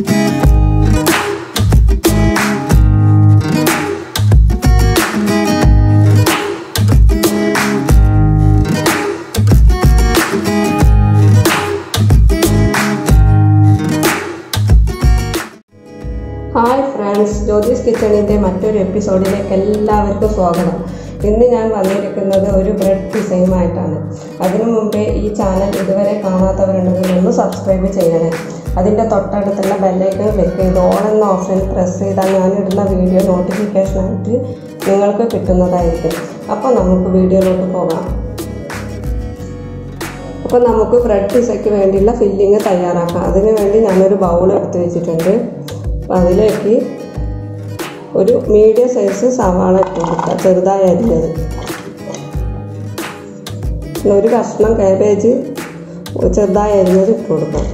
Hi friends Jyothish കിച്ചണിന്റെ മറ്റൊരു എപ്പിസോഡിലേക്ക് എല്ലാവർക്കും സ്വാഗതം. ഇന്ന് ഞാൻ വന്നിരിക്കുന്നത് ഒരു ബ്രെഡ് ഡിസൈനുമായിട്ടാണ് അതിനു മുമ്പേ ഈ ചാനൽ ഇതുവരെ കാണാത്തവരുണ്ടെങ്കിൽ ഒന്ന് സബ്സ്ക്രൈബ് ചെയ്യണേ. അതിന്റെ തൊട്ടടുത്തുള്ള ബെല്ലൈക്കൺ ക്ലിക്ക് ചെയ്ത് ഓൺ എന്ന ഓപ്ഷൻ പ്രസ് ചെയ്താൽ ഞാൻ ഇടുന്ന വീഡിയോ നോട്ടിഫിക്കേഷനായിട്ട് നിങ്ങൾക്ക് കിട്ടുന്നതായിരിക്കും. അപ്പോൾ നമുക്ക് വീഡിയോയിലോട്ട് പോകാം. അപ്പോൾ നമുക്ക് ബ്രെഡ് പിസയ്ക്ക് വേണ്ടിയുള്ള ഫില്ലിങ് തയ്യാറാക്കാം. അതിന് വേണ്ടി ഞാനൊരു ബൗൾ എടുത്ത് വെച്ചിട്ടുണ്ട്. അപ്പോൾ അതിലേക്ക് ഒരു മീഡിയം സൈസ് സവാള ഇട്ട് കൊടുക്കുക ചെറുതായി അരിഞ്ഞത് ഒരു കഷ്ണം കാബേജ് ചെറുതായി അരിഞ്ഞത് ഇട്ട് കൊടുക്കാം.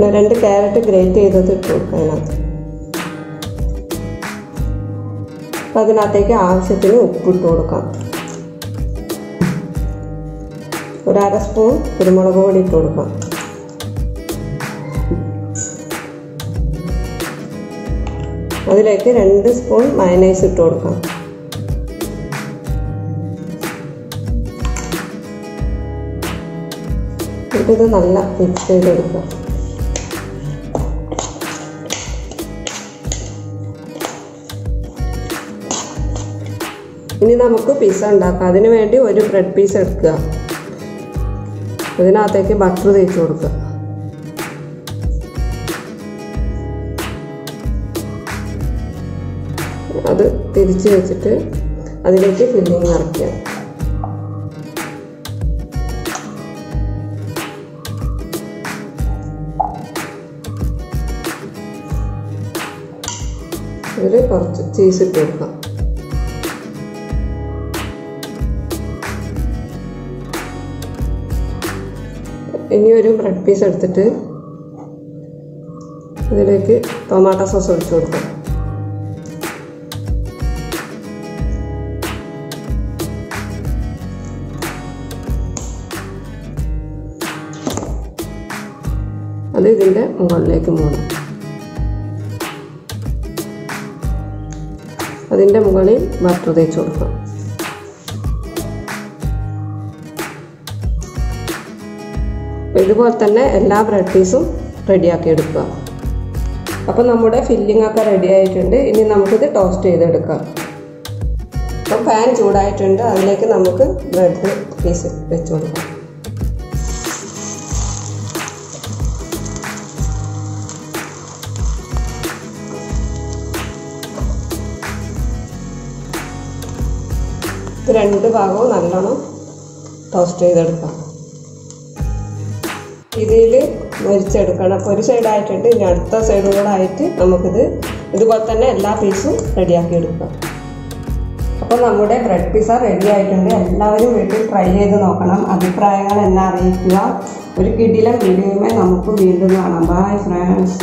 പിന്നെ രണ്ട് ക്യാരറ്റ് ഗ്രേറ്റ് ചെയ്തത് ഇട്ടു അതിനകത്ത്. അപ്പം അതിനകത്തേക്ക് ആവശ്യത്തിന് ഉപ്പിട്ട് കൊടുക്കാം. ഒരു അര സ്പൂൺ കുരുമുളക് പൊടി ഇട്ട് കൊടുക്കാം. അതിലേക്ക് രണ്ട് സ്പൂൺ മയനൈസ് ഇട്ട് കൊടുക്കാം. ഇത് നല്ല മിക്സ് ചെയ്തെടുക്കാം. ഇനി നമുക്ക് പിസ്സ ഉണ്ടാക്കാം. അതിന് വേണ്ടി ഒരു ബ്രെഡ് പീസ് എടുക്കുക. ഇതിനകത്തേക്ക് ബട്ടർ തേച്ച് കൊടുക്കുക. അത് തിരിച്ച് വെച്ചിട്ട് അതിലേക്ക് ഫില്ലിങ് നിറയ്ക്കുക ഇതിൽ കുറച്ച് ചീസ് ഇട്ട് കൊടുക്കാം. ഇനി ഒരു ബ്രെഡ് പീസ് എടുത്തിട്ട് ഇതിലേക്ക് ടൊമാറ്റോ സോസ് ഒഴിച്ചു കൊടുക്കാം. അത് ഇതിന്റെ മുകളിലേക്ക് മൂടും. അതിന്റെ മുകളിൽ ബട്ടർ തേച്ച് കൊടുക്കാം. ഇതുപോലെ തന്നെ എല്ലാ ബ്രെഡ് പീസും റെഡിയാക്കി എടുക്കുക. അപ്പോൾ നമ്മുടെ ഫില്ലിംഗ് ഒക്കെ റെഡി ആയിട്ടുണ്ട്. ഇനി നമുക്കിത് ടോസ്റ്റ് ചെയ്തെടുക്കാം. അപ്പോൾ പാൻ ചൂടായിട്ടുണ്ട്. അതിലേക്ക് നമുക്ക് ബ്രെഡ് പീസ് വെച്ച് കൊടുക്കാം. രണ്ട് ഭാഗവും നല്ലോണം ടോസ്റ്റ് ചെയ്തെടുക്കാം. ഇതിൽ മരിച്ചെടുക്കണം. അപ്പോൾ ഒരു സൈഡായിട്ടുണ്ട് ഇനി അടുത്ത സൈഡുകളായിട്ട് നമുക്കിത് ഇതുപോലെ തന്നെ എല്ലാ പീസും റെഡിയാക്കി എടുക്കാം. അപ്പോൾ നമ്മുടെ ബ്രെഡ് പിസ റെഡി ആയിട്ടുണ്ട്. എല്ലാവരും വീട്ടിൽ ട്രൈ ചെയ്ത് നോക്കണം. അഭിപ്രായങ്ങൾ എന്നെ അറിയിക്കുക. ഒരു കിടിലം വീഡിയോയുമായി നമുക്ക് വീണ്ടും കാണാം. Bye friends